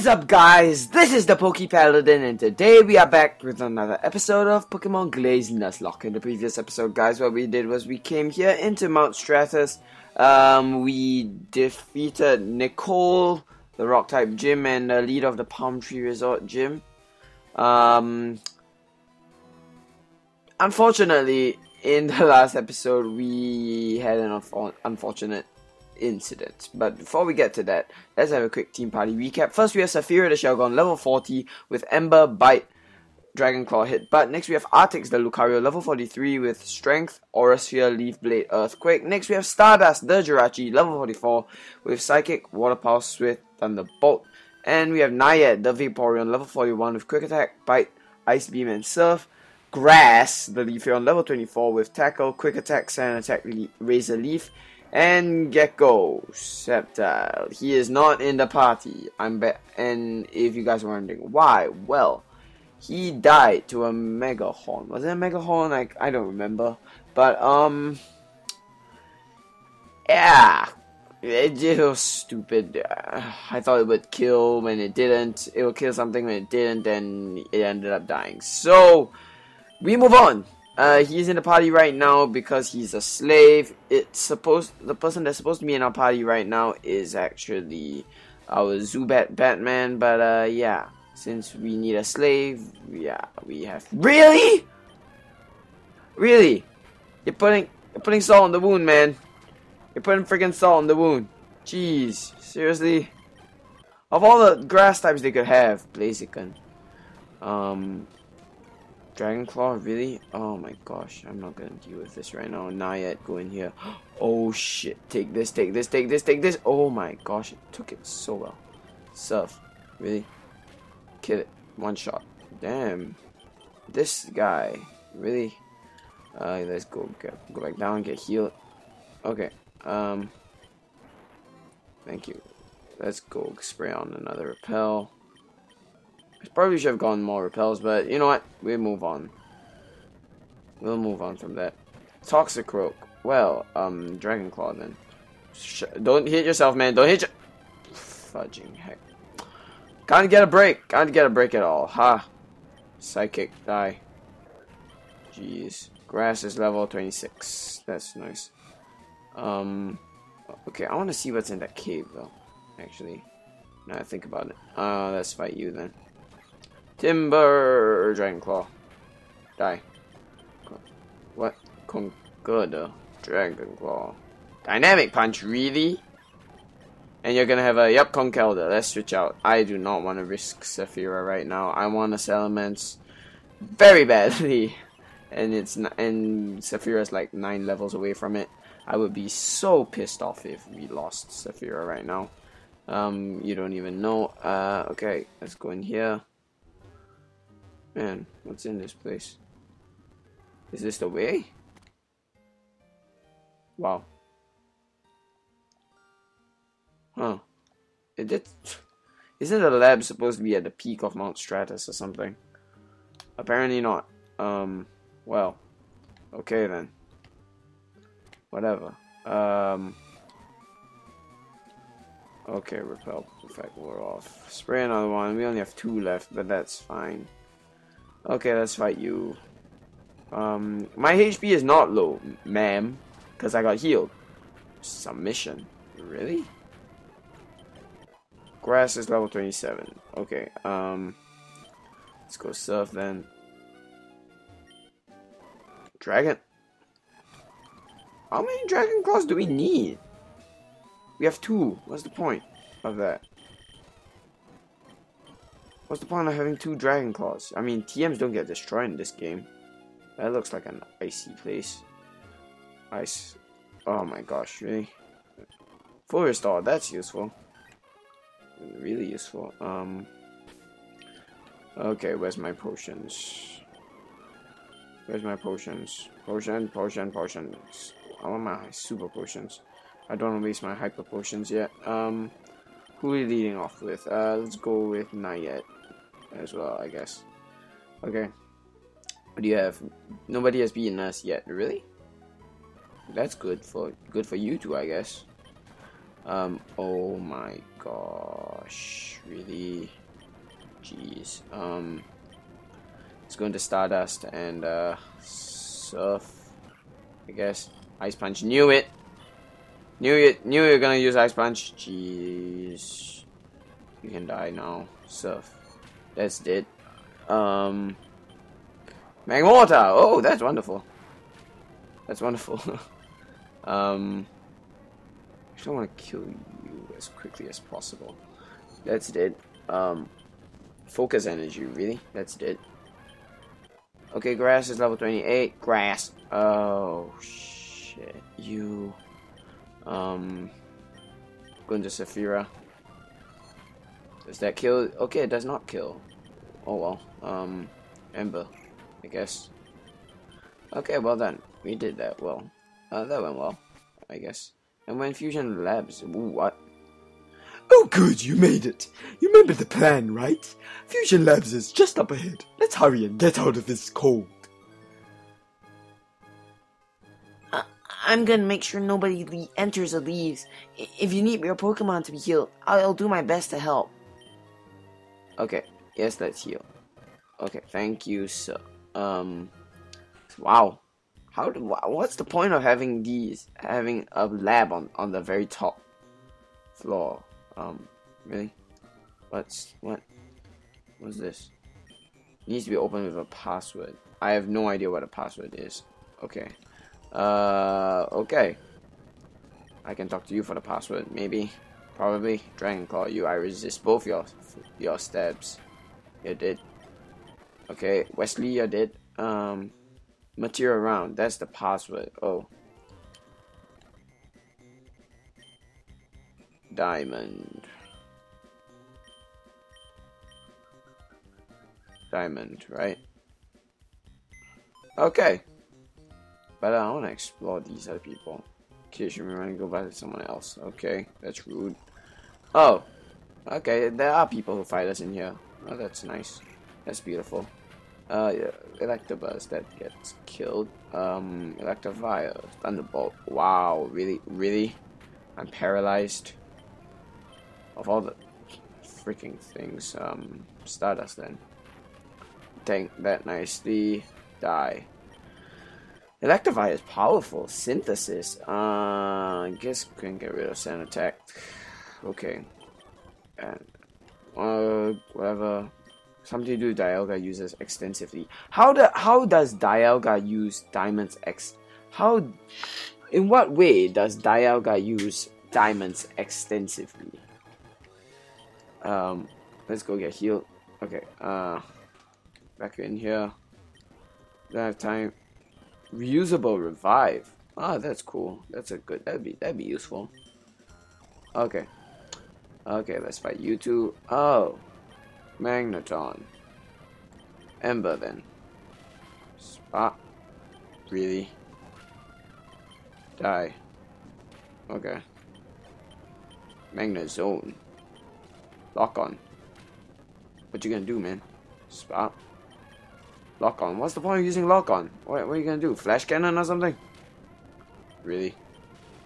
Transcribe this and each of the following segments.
is up guys? This is the Poke Paladin and today we are back with another episode of Pokemon Glaze Nuzlocke. In the previous episode guys, what we did was we came here into Mount Stratus. Um, we defeated Nicole, the rock type gym and the leader of the Palm Tree Resort gym. Um, unfortunately, in the last episode we had an unfortunate incident. But before we get to that, let's have a quick team party recap. First, we have Saphira the Shelgon, level 40, with Ember, Bite, Dragon Claw hit. But next, we have Artix the Lucario, level 43, with Strength, Aura Sphere, Leaf Blade, Earthquake. Next, we have Stardust the Jirachi, level 44, with Psychic, Water Pulse, Swift, Thunderbolt. And we have Nayet the Vaporeon, level 41, with Quick Attack, Bite, Ice Beam, and Surf. Grass, the Leafeon, level 24, with Tackle, Quick Attack, Sand Attack, Razor Leaf. And Gecko Sceptile. He is not in the party. I'm and if you guys are wondering why, well, he died to a mega horn. Was it a Megahorn? Like I don't remember. But um Yeah. It, it was stupid. I thought it would kill when it didn't. It would kill something when it didn't, and it ended up dying. So, we move on. Uh, he's in the party right now because he's a slave. It's supposed the person that's supposed to be in our party right now is actually our Zubat Batman. But uh, yeah, since we need a slave, yeah, we have really, really, you're putting you're putting salt on the wound, man. You're putting freaking salt on the wound. Jeez, seriously. Of all the grass types they could have, Blaziken. Um, Dragon Claw, really? Oh my gosh, I'm not gonna deal with this right now. Not yet, go in here. Oh shit, take this, take this, take this, take this. Oh my gosh, it took it so well. Surf, really? Kill it, one shot. Damn. This guy, really? Uh, let's go, get, go back down, get healed. Okay, um, thank you. Let's go spray on another repel. Probably should have gone more repels, but you know what? We'll move on. We'll move on from that. Toxic Toxicroak. Well, um, Dragon Claw then. Sh don't hit yourself, man. Don't hit your... Fudging heck. Can't get a break. Can't get a break at all. Ha. Psychic. Die. Jeez. Grass is level 26. That's nice. Um... Okay, I want to see what's in that cave, though. Actually. Now I think about it. Uh, let's fight you then. Timburr Dragon Claw. Die. What? Concorda Dragon Claw. Dynamic Punch, really? And you're gonna have a yup Conkeldurr. Let's switch out. I do not want to risk Saphira right now. I want Salamence very badly. And it's and Saphira's like nine levels away from it. I would be so pissed off if we lost Saphira right now. Um, you don't even know. Uh, okay, let's go in here. Man, what's in this place? Is this the way? Wow. Huh. Isn't the lab supposed to be at the peak of Mount Stratus or something? Apparently not. Um, well. Okay then. Whatever. Um. Okay, repel effect wore off. Spray another one. We only have two left, but that's fine. Okay, let's fight you. Um, my HP is not low, ma'am, because I got healed. Submission. Really? Grass is level 27. Okay, um, let's go surf then. Dragon. How many dragon claws do we need? We have two. What's the point of that? What's the point of having two Dragon Claws? I mean, TMs don't get destroyed in this game. That looks like an icy place. Ice. Oh my gosh, really? Full restore, that's useful. Really useful. Um. Okay, where's my potions? Where's my potions? Potion, potion, potions. I want my super potions. I don't want to waste my hyper potions yet. Um, who are we leading off with? Uh, let's go with Nayet as well, I guess. Okay. What do you have? Nobody has beaten us yet, really? That's good for good for you two, I guess. Um, oh my gosh, really? Jeez. Um, let's go into Stardust and, uh, Surf, I guess. Ice Punch, knew it! Knew it, knew you were gonna use Ice Punch. Jeez. You can die now. Surf. That's dead. Um, Magmortar! Oh, that's wonderful. That's wonderful. um, I don't want to kill you as quickly as possible. That's dead. Um, focus energy, really? That's dead. Okay, grass is level 28. Grass. Oh, shit. You. Um, going to Saphira. Does that kill? Okay, it does not kill. Oh well. Um, Ember, I guess. Okay, well done. We did that well. Uh, that went well, I guess. And when Fusion Labs, ooh, what? Oh good, you made it. You remember the plan, right? Fusion Labs is just up ahead. Let's hurry and get out of this cold. Uh, I'm gonna make sure nobody le- enters or leaves. I- If you need your Pokemon to be healed, I'll do my best to help. Okay, yes, let's heal. Okay, thank you, sir. Um, wow. How do, what's the point of having these, having a lab on, on the very top floor? Um, really? What's, what? What's this? It needs to be opened with a password. I have no idea what a password is. Okay. Uh, okay. I can talk to you for the password, maybe. Probably. Dragon Claw you. I resist both your your steps. You're dead. Okay, Wesley, you're dead. Um, material round. That's the password. Oh. Diamond. Diamond, right? Okay. But I want to explore these other people. In case you want to go back to someone else. Okay, that's rude. Oh, okay. There are people who fight us in here. Oh, that's nice. That's beautiful. Uh, yeah, Electabuzz that gets killed. Um, Electivire, Thunderbolt. Wow, really, really? I'm paralyzed. Of all the freaking things, um, Stardust then. Tank that nicely. Die. Electivire is powerful. Synthesis. Uh, I guess we can get rid of Sand Attack. Okay. And, uh, whatever. Something to do with Dialga uses extensively. How the how does Dialga use Diamonds X? How, in what way does Dialga use Diamonds extensively? Um, let's go get healed. Okay. Uh, back in here. Don't have time. Reusable revive. Ah, that's cool. That's a good. That'd be that'd be useful. Okay. Okay, let's fight you two. Oh, Magneton. Ember then. Spot. Really? Die. Okay. Magnezone. Lock on. What you gonna do, man? Spot. Lock on. What's the point of using lock on? What, what are you gonna do? Flash cannon or something? Really?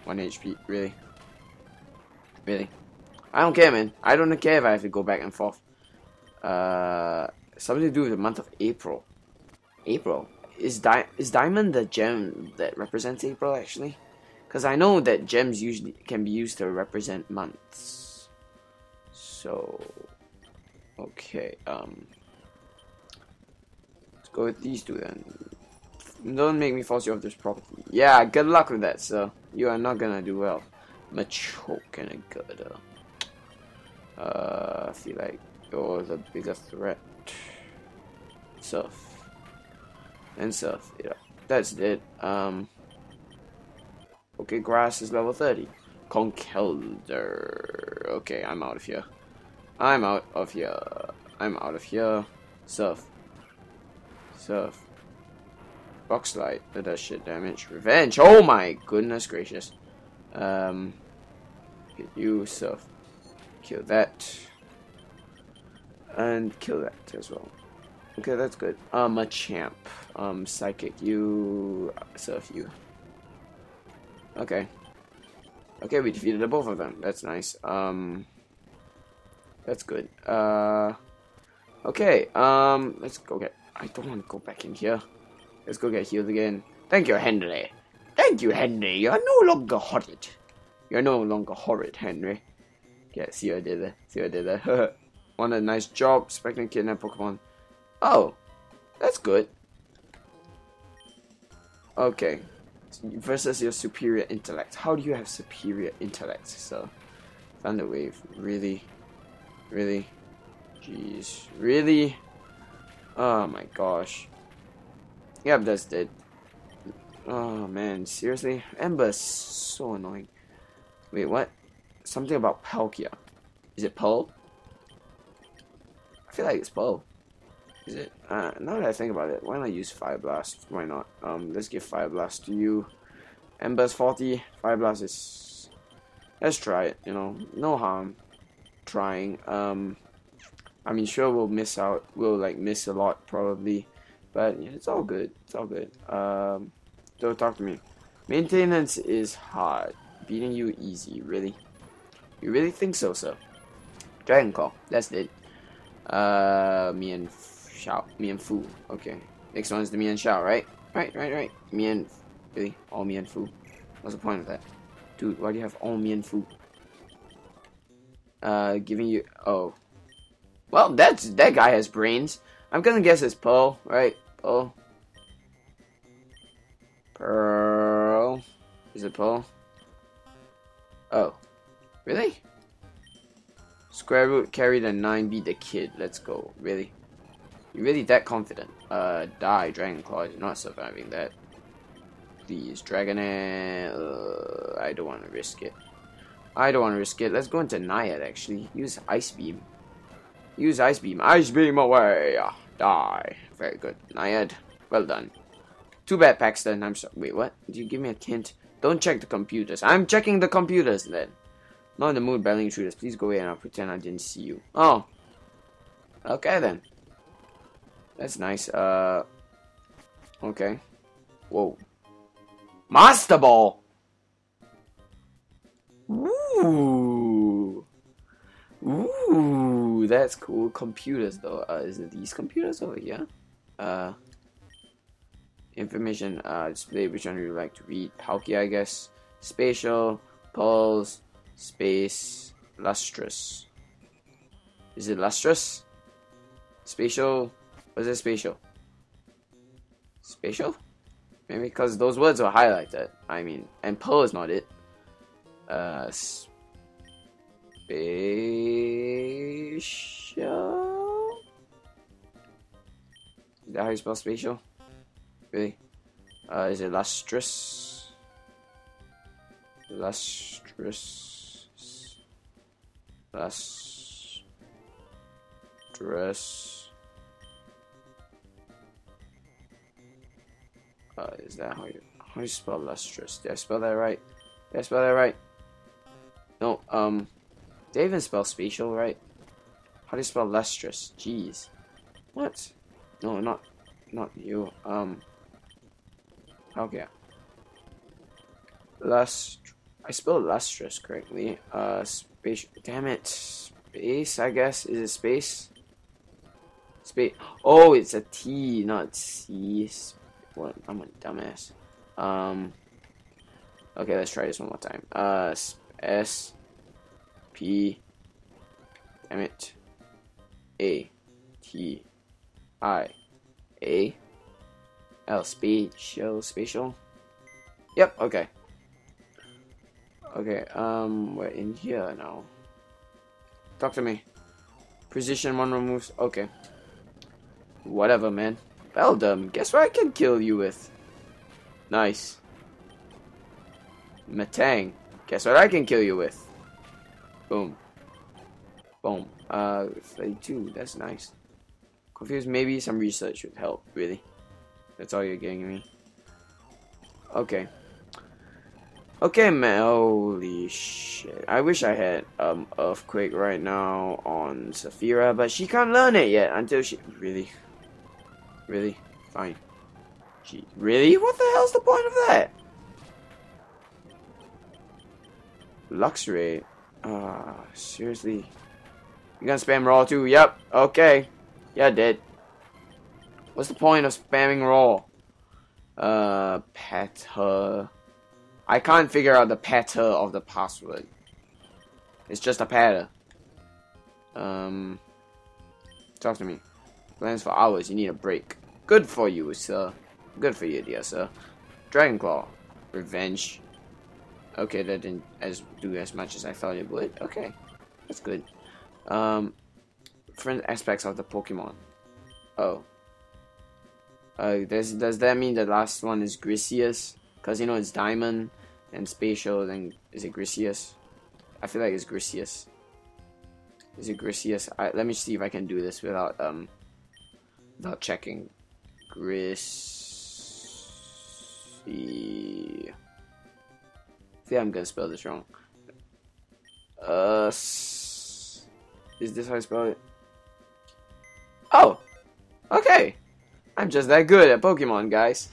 1 HP? Really? Really? I don't care, man. I don't care if I have to go back and forth. Uh, something to do with the month of April. April is di- is diamond the gem that represents April actually? Because I know that gems usually can be used to represent months. So, okay. Um, let's go with these two then. Don't make me force you off this property. Yeah, good luck with that, sir. You are not gonna do well. Machoke and a Gurdurr. Uh, feel like you're the bigger threat. Surf. And surf, yeah. That's it. Um. Okay, grass is level 30. Conkeldurr. Okay, I'm out of here. I'm out of here. I'm out of here. Surf. Surf. Rock slide. That does shit damage. Revenge. Oh my goodness gracious. Um. You, surf. Kill that. And kill that as well. Okay, that's good. Um, Machamp. Um, psychic. You. Surf you. Okay. Okay, we defeated the both of them. That's nice. Um, that's good. Uh, okay. Um, let's go get. I don't want to go back in here. Let's go get healed again. Thank you, Henry. Thank you, Henry. You're no longer horrid. You're no longer horrid, Henry. Yeah, see what I did there. See what I did there. One a nice job, spectating kidnap Pokemon. Oh, that's good. Okay. Versus your superior intellect. How do you have superior intellect, So, Thunder Wave. Really? Really? Jeez. Really? Oh my gosh. Yep, that's dead. Oh man, seriously? Ember's so annoying. Wait, what? Something about Palkia. Is it Pearl? I feel like it's Pearl. Is it? Uh, now that I think about it, why not use Fire Blast? Why not? Um, let's give Fire Blast to you. Ember's 40. Fire Blast is... Let's try it, you know. No harm trying. Um, I mean, sure, we'll miss out. We'll, like, miss a lot, probably. But, yeah, it's all good. It's all good. Um, don't talk to me. Maintenance is hard. Beating you easy, really? You really think so, sir? Dragon Claw. That's it. Uh, Mienshao, Mian Fu. Okay. Next one is the Mienshao, right? Right, right, right. Mian, really? All Mienfoo. What's the point of that? Dude, why do you have all Mienfoo? Uh, giving you, oh. Well, that's, that guy has brains. I'm gonna guess it's Pearl, right? Pearl. Pearl. Is it Pearl? Oh. Really? Square root carried a 9 beat the kid. Let's go. Really? You're really that confident? Uh, die, Dragon Claw. You're not surviving that. Please, Dragonair. Uh, I don't want to risk it. I don't want to risk it. Let's go into Naiad, actually. Use Ice Beam. Use Ice Beam. Ice Beam away. Ah, die. Very good. Naiad. Well done. Too bad, Paxton. I'm sorry. Wait, what? Did you give me a hint? Don't check the computers. I'm checking the computers, then. Not in the mood battling intruders. Please go away and I'll pretend I didn't see you. Oh. Okay, then. That's nice. Uh. Okay. Whoa. Master Ball! Ooh. Ooh, that's cool. Computers, though. Uh, is it these computers over here? Uh. Information, uh, display which one you would like to read. Palkia, I guess. Spatial, Pulse, Space, Lustrous. Is it Lustrous? Spatial, was it spatial? Spatial? Maybe because those words were highlighted. I mean, and Pearl is not it. Uh, spatial? Is that how you spell spatial? Really? Uh, is it lustrous? Lustrous. Lustrous. Uh, is that how you how you spell lustrous? Did I spell that right? Did I spell that right? No, um, did I even spell spatial right? How do you spell lustrous? Jeez. What? No, not, not you. Um, okay. Lust, I spelled lustrous correctly. Uh, space, damn it. Space, I guess. Is it space? Space. Oh, it's a T, not C. What? I'm a dumbass. Um. Okay, let's try this one more time. Uh, S, P, damn it, A, T, I, A, L, spatial, spatial. Yep. Okay. Okay. Um, we're in here now. Talk to me. Precision one removes. Okay. Whatever, man. Beldum, guess what I can kill you with? Nice. Metang, guess what I can kill you with? Boom. Boom. Uh, 32, that's nice. Confused, maybe some research would help, really. That's all you're getting me. Okay. Okay, man. Holy shit. I wish I had um Earthquake right now on Saphira, but she can't learn it yet until she... Really? Really? Fine. Gee, really? What the hell's the point of that? Luxray. Uh, seriously. You gonna spam raw too? Yep. Okay. Yeah, did. What's the point of spamming raw? Uh, pet her. I can't figure out the pattern of the password. It's just a pattern. Um, talk to me. Plans for hours. You need a break. Good for you, sir. Good for you, dear sir. Dragon Claw. Revenge. Okay, that didn't as do as much as I thought it would. Okay, that's good. Um, different aspects of the Pokemon. Oh. Uh, does does that mean the last one is Griseous? Cause you know it's Diamond and Spatial, then is it Griseous? I feel like it's Griseous. Is it Griseous? I, let me see if I can do this without um without checking. Gris. I think I'm gonna spell this wrong. Uh, is this how I spell it? Oh, okay. I'm just that good at Pokemon, guys.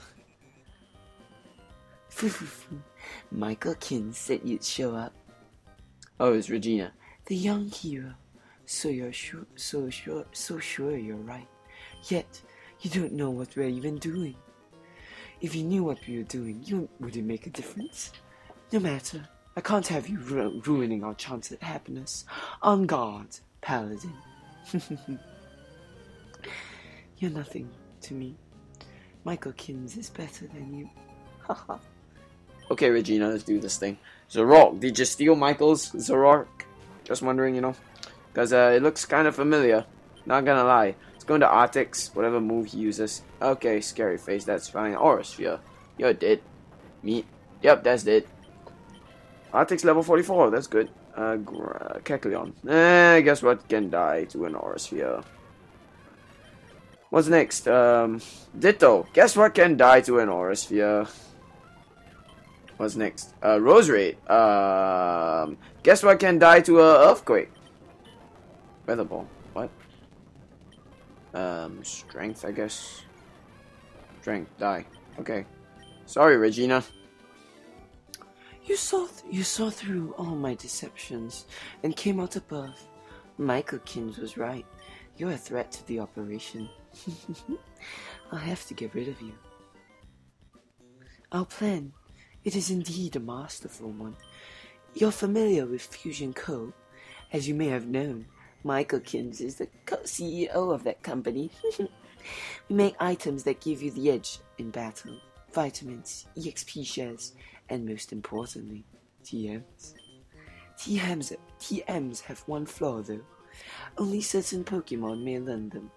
Michael Kin said you'd show up. Oh, it's Regina. The young hero. So you're sure, so sure, so sure you're right. Yet, you don't know what we're even doing. If you knew what we were doing, you would it make a difference? No matter. I can't have you ru- ruining our chance at happiness. On guard, Paladin. You're nothing to me. Michael Kins is better than you. Haha. Okay, Regina, let's do this thing. Zoroark, did you steal Michael's Zoroark? Just wondering, you know? Because uh, it looks kind of familiar. Not gonna lie. Let's go into Artix, whatever move he uses. Okay, scary face, that's fine. Aura Sphere. You're dead. Me. Yep, that's dead. Artix level 44, that's good. Uh, Kecleon. Eh, guess what? Can die to an Aura Sphere. What's next? Um, Ditto. Guess what can die to an Aura Sphere? What's next? Uh, Roserade. Um, guess what can die to a Earthquake? Weather Ball. What? Um, Strength, I guess. Strength, die. Okay. Sorry, Regina. You saw you saw through all my deceptions and came out above. Michael Kins was right. You're a threat to the operation. I'll have to get rid of you. Our plan, it is indeed a masterful one. You're familiar with Fusion Co. As you may have known, Michael Kins is the co-CEO of that company. we make items that give you the edge in battle. Vitamins, EXP shares, and most importantly, TMs. TMs, TMs have one flaw though. Only certain Pokemon may learn them.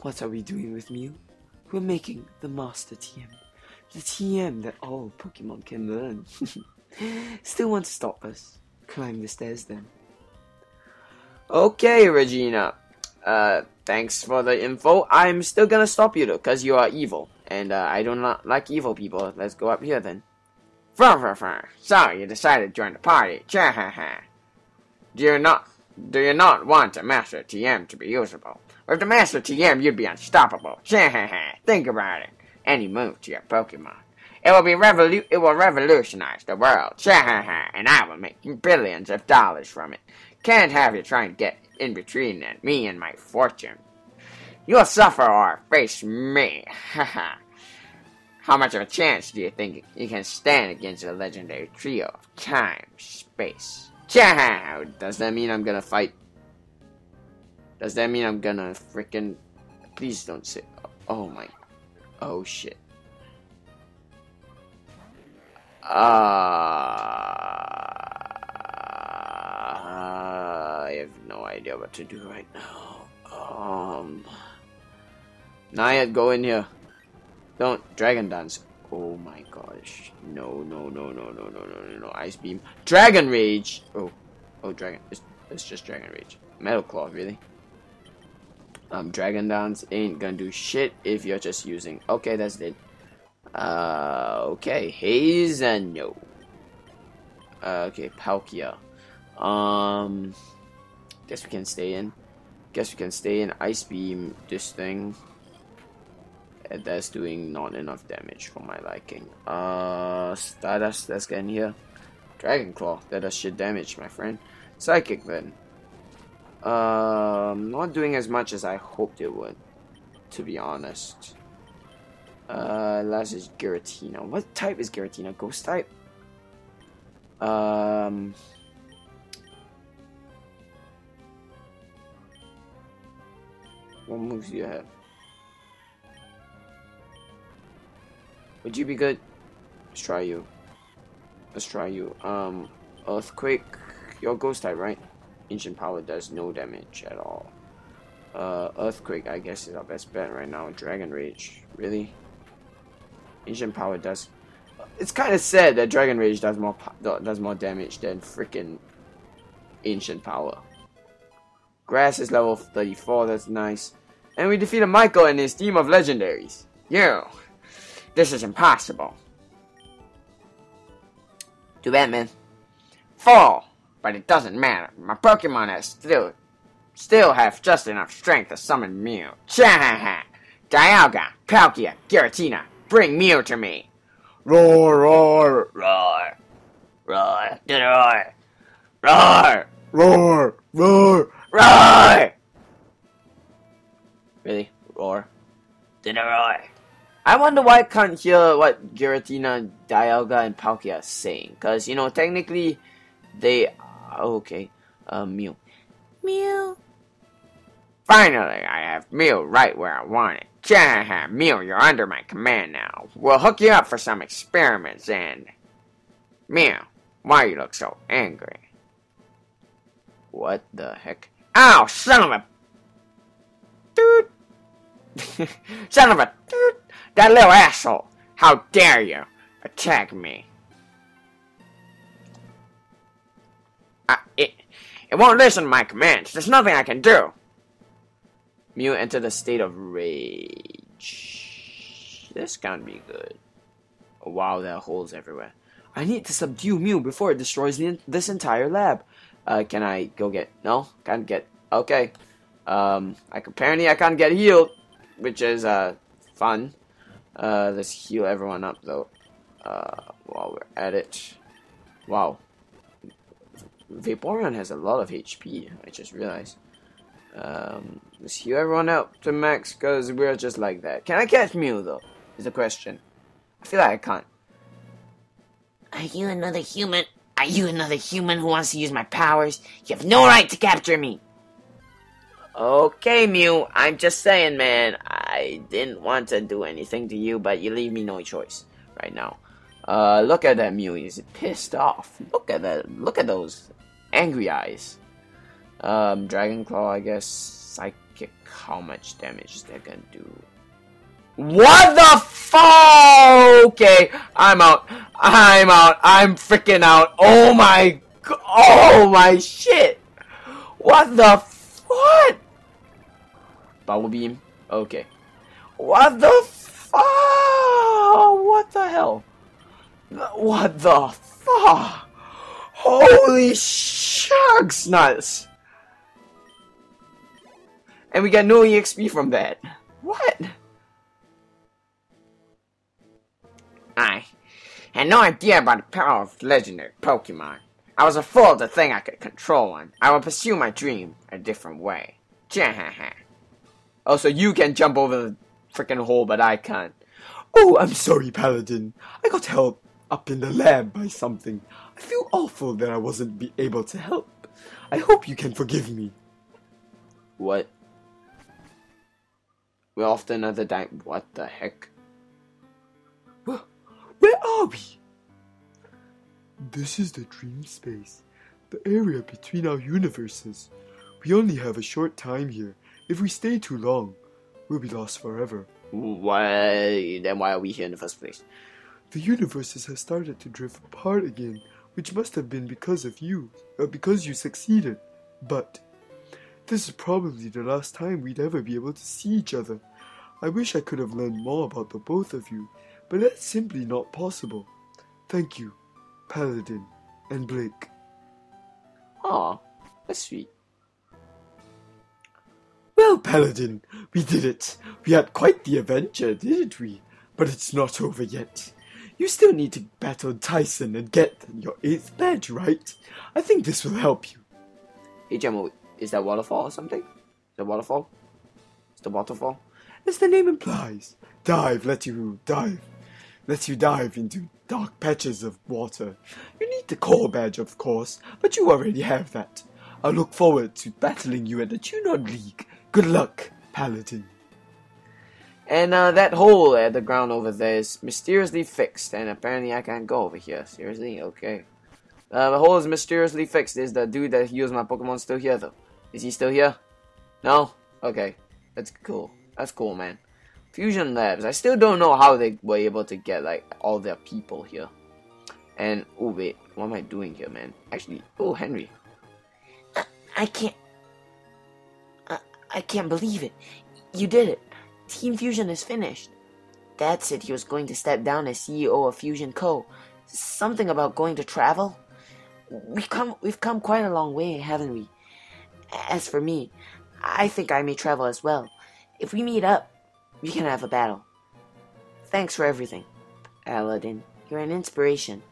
What are we doing with Mew? We're making the Master TM. The TM that all Pokemon can learn. Still want to stop us? Climb the stairs then. Okay, Regina. Uh, thanks for the info. I'm still gonna stop you though, cause you are evil, and uh, I do not like evil people. Let's go up here then. Fur, fur, fur. So you decided to join the party. Cha ha ha. Do you not? Do you not want a Master TM to be usable? With the Master TM, you'd be unstoppable. Cha ha ha. Think about it. Any move to your Pokemon. It will be revolu- It will revolutionize the world. And I will make billions of dollars from it. Can't have you trying to get in between and me and my fortune. You'll suffer or face me. How much of a chance do you think you can stand against a legendary trio of time, space? Does that mean I'm gonna fight? Does that mean I'm gonna freaking? Please don't say. Oh my. Oh shit. Uh, I have no idea what to do right now. Um. Nayat, go in here. Don't dragon dance. Oh my gosh. No, no, no, no, no, no, no, no, no. Ice beam. Dragon rage. Oh, oh, dragon. It's, it's just dragon rage. Metal claw, really. Um, dragon dance ain't gonna do shit if you're just using. Okay, that's it. Uh, okay, haze and no. Uh, okay, Palkia. Um, guess we can stay in. Guess we can stay in. Ice beam this thing. And that's doing not enough damage for my liking. Uh, Stardust, let's get in here. Dragon Claw. That does shit damage, my friend. Psychic then. Um, not doing as much as I hoped it would, to be honest. Uh, last is Giratina. What type is Giratina? Ghost type? Um. What moves do you have? Would you be good? Let's try you. Let's try you. Um, Earthquake. Your ghost type, right? Ancient Power does no damage at all. Uh, Earthquake, I guess, is our best bet right now. Dragon Rage. Really? Ancient Power does... It's kind of sad that Dragon Rage does more does more damage than freaking Ancient Power. Grass is level 34, that's nice. And we defeated Michael and his team of legendaries. Yeah. This is impossible. Too bad, man. Fall! But it doesn't matter. My Pokemon has still still have just enough strength to summon Mew. Chahaha! Dialga, Palkia, Giratina, bring Mew to me! Roar, roar, roar, roar, the roar, roar, roar, roar, roar! Really? Roar? Did roar? I wonder why I can't hear what Giratina, Dialga, and Palkia are saying. Because, you know, technically, they. Okay. Uh, Mew. Mew. Finally, I have Mew right where I want it. Jaha, Mew, you're under my command now. We'll hook you up for some experiments and... Mew, why you look so angry? What the heck? Ow, son of a... Dude. son of a... Dude. That little asshole! How dare you attack me? It won't listen to my commands. There's nothing I can do. Mew entered a state of rage. This can't be good. Wow, there are holes everywhere. I need to subdue Mew before it destroys this entire lab. Uh, can I go get... No? Can't get... Okay. Um, I, apparently I can't get healed, which is, uh, fun. Uh, let's heal everyone up though. Uh, while we're at it. Wow. Vaporeon has a lot of HP, I just realized. Um, let's heal everyone up to max, because we're just like that. Can I catch Mew, though? Is the question. I feel like I can't. Are you another human? Are you another human who wants to use my powers? You have no right to capture me! Okay, Mew, I'm just saying, man. I didn't want to do anything to you, but you leave me no choice right now. Uh, look at that Mew. He's pissed off. Look at that. Look at those angry eyes. Um, Dragon Claw, I guess. Psychic. How much damage they're gonna do? What the fuck? Okay, I'm out. I'm out. I'm freaking out. Oh my. Oh my shit. What the. fuck? Bubble beam. Okay. What the fuck? What the hell? What the fuck? Holy shucks nuts! And we got no EXP from that. What? I had no idea about the power of legendary Pokemon. I was a fool to think I could control one. I will pursue my dream a different way. Jahaha. Oh, so you can jump over the freaking hole, but I can't. Oh, I'm sorry, Paladin. I got help up in the lab by something. I feel awful that I wasn't be able to help. I hope you can forgive me. What? We're off to another time. What the heck? Where are we? This is the dream space, the area between our universes. We only have a short time here. If we stay too long, we'll be lost forever. Why? Then why are we here in the first place? The universes have started to drift apart again, which must have been because of you, or because you succeeded. But this is probably the last time we'd ever be able to see each other. I wish I could have learned more about the both of you, but that's simply not possible. Thank you, Paladin and Blake. Aw, that's sweet. Well, Paladin, we did it. We had quite the adventure, didn't we? But it's not over yet. You still need to battle Tyson and get your 8th badge, right? I think this will help you. Hey Gemma, is that waterfall or something? Is that waterfall? Is the waterfall? As the name implies, dive let you dive. Lets you dive into dark patches of water. You need the core badge, of course, but you already have that. I look forward to battling you at the Tunod League. Good luck, Paladin. And uh, that hole at the ground over there is mysteriously fixed, and apparently I can't go over here. Seriously? Okay. Uh, the hole is mysteriously fixed. Is the dude that used my Pokemon still here, though? Is he still here? No? Okay. That's cool. That's cool, man. Fusion Labs. I still don't know how they were able to get, like, all their people here. And, oh, wait. What am I doing here, man? Actually, oh, Henry. I can't. I, I can't believe it. You did it. Team Fusion is finished. Dad said he was going to step down as CEO of Fusion Co. Something about going to travel. We've come we've come quite a long way, haven't we? As for me, I think I may travel as well. If we meet up, we can have a battle. Thanks for everything, Paladin. You're an inspiration.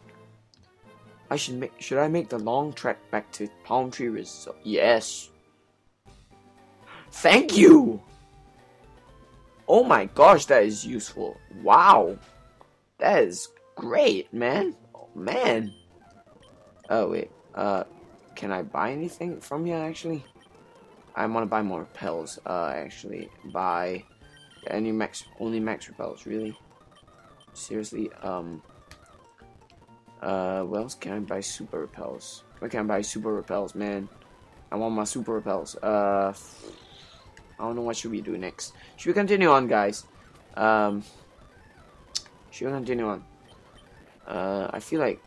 I should make. Should I make the long trek back to Palm Tree Resort? Yes. Thank you. Oh my gosh, that is useful. Wow, that is great, man. Oh, man. Oh wait. Uh, can I buy anything from here? Actually, I want to buy more repels. Uh, actually, buy any max only max repels. Really? Seriously? Um. Uh, what else can I buy super repels? Where can I buy super repels, man? I want my super repels. Uh, I don't know what should we do next. Should we continue on, guys? Um, should we continue on? Uh, I feel like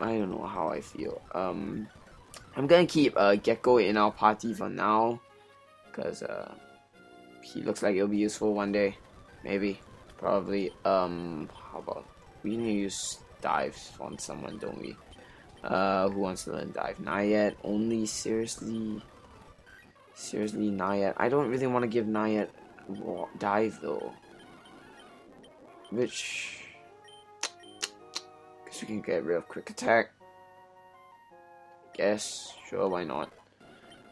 I don't know how I feel. Um, I'm gonna keep uh, Gecko in our party for now, cause uh, he looks like it'll be useful one day, maybe, probably. Um, how about we need to use dives on someone, don't we? Uh, who wants to learn dive? Not yet. Only seriously, seriously, not. I don't really want to give Nayet dive though, which guess we can get rid of quick attack. Guess sure, why not?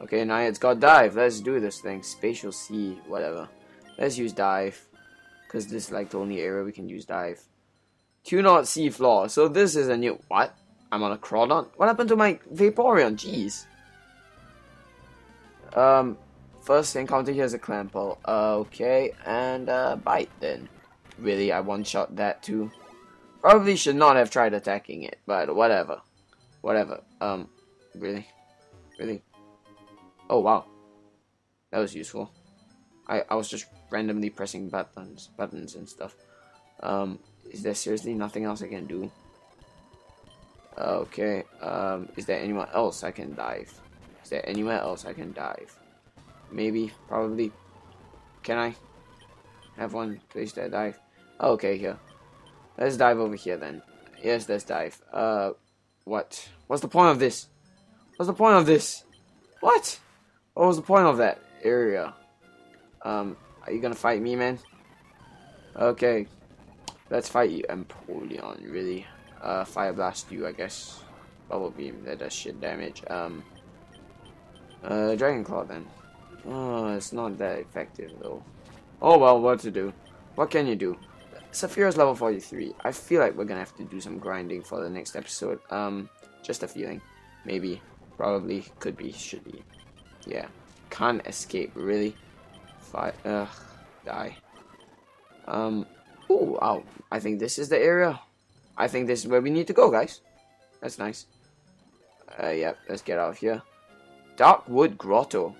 Okay, Nayet's got dive. Let's do this thing. Spatial C, whatever. Let's use dive, cause this is like the only area we can use dive. Tunod Sea Floor. So this is a new... What? I'm on a Crawdon? What happened to my Vaporeon? Jeez. Um, first encounter here is a Clamperl. Okay, and uh, Bite then. Really, I one-shot that too. Probably should not have tried attacking it, but whatever. Whatever. Um, really? Really? Oh, wow. That was useful. I, I was just randomly pressing buttons, buttons and stuff. Um, is there seriously nothing else I can do? Okay, um, is there anyone else I can dive? There anywhere else I can dive? Maybe, probably. Can I have one place to dive? Oh, okay, here. Let's dive over here then. Yes, let's dive. Uh, what? What's the point of this? What's the point of this? What? What was the point of that area? Um, are you gonna fight me, man? Okay, Let's fight you, Empoleon, really. Uh, Fire Blast you, I guess. Bubble Beam, that does shit damage. Um, uh, Dragon Claw then. Oh, it's not that effective though. Oh well, what to do? What can you do? Saphira's level 43. I feel like we're gonna have to do some grinding for the next episode. Um, just a feeling. Maybe. Probably. Could be. Should be. Yeah. Can't escape, really. Fight. Ugh. Die. Um, Ooh, oh, I think this is the area. I think this is where we need to go, guys. That's nice. Uh, yeah, let's get out of here. Darkwood Grotto.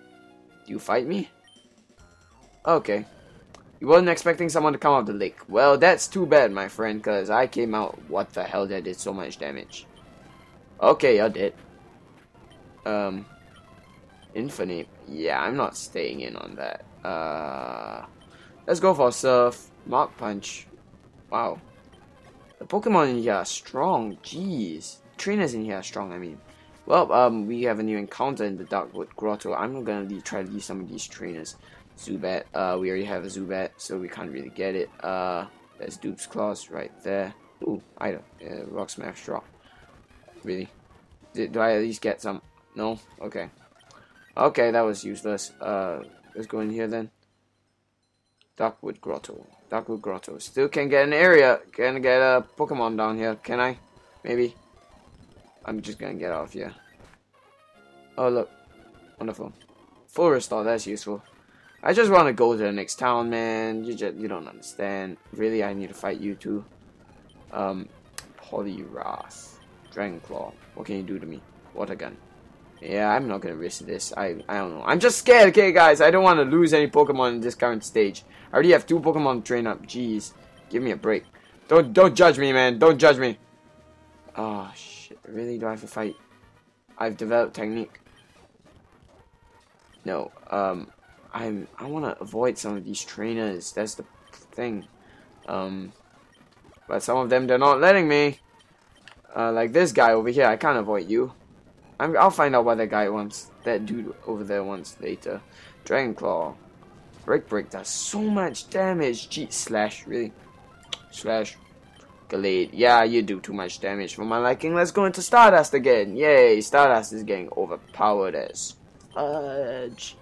You fight me? Okay. You wasn't expecting someone to come out the lake. Well, that's too bad, my friend, because I came out... What the hell, that did so much damage. Okay, you're dead. Um... Infinite. Yeah, I'm not staying in on that. Uh... Let's go for Surf. Mach Punch. Wow. The Pokemon in here are strong. Jeez. Trainers in here are strong, I mean. Well, um, we have a new encounter in the Darkwood Grotto. I'm gonna try to use some of these trainers. Zubat, uh, we already have a Zubat, so we can't really get it. Uh, there's Dupe's Claws right there. Ooh, item. Uh, rock smash drop. Really? Did, do I at least get some? No? Okay. Okay, that was useless. Uh, let's go in here then. Darkwood Grotto. Darkwood Grotto. Still can't get an area. Can get a Pokemon down here. Can I? Maybe. I'm just gonna get off of here. Oh, look. Wonderful. Full restore. That's useful. I just want to go to the next town, man. You just you don't understand. Really, I need to fight you too. Um, Poliwrath. Dragon Claw. What can you do to me? Water gun. Yeah, I'm not gonna risk this. I I don't know. I'm just scared, okay, guys. I don't want to lose any Pokemon in this current stage. I already have two Pokemon trained up. Jeez, give me a break. Don't don't judge me, man. Don't judge me. Oh shit! Really? Do I have to fight? I've developed technique. No. Um, I'm. I want to avoid some of these trainers. That's the thing. Um, but some of them they're not letting me. Uh, like this guy over here, I can't avoid you. I'm, I'll find out what that guy wants. That dude over there wants later. Dragon Claw. Brick Break does so much damage. Gee, Slash, really? Slash. Yeah, you do too much damage for my liking. Let's go into Stardust again. Yay, Stardust is getting overpowered as fudge.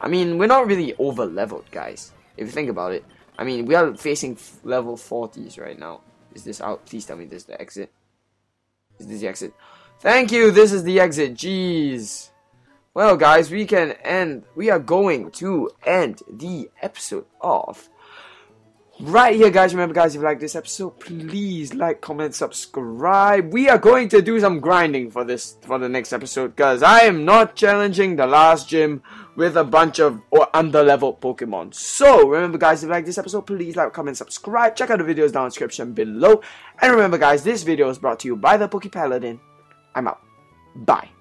I mean, we're not really over leveled, guys. If you think about it. I mean, we are facing level 40s right now. Is this out? Please tell me this is the exit. Is this the exit? Thank you, this is the exit. Jeez. Well, guys, we can end. We are going to end the episode off right here, guys. Remember, guys, if you like this episode, please like, comment, subscribe. We are going to do some grinding for this for the next episode, because I am not challenging the last gym with a bunch of or under-leveled Pokemon. So remember, guys, if you like this episode, please like, comment, subscribe. Check out the videos down the description below. And remember, guys, this video is brought to you by the Poke Paladin. I'm out. Bye.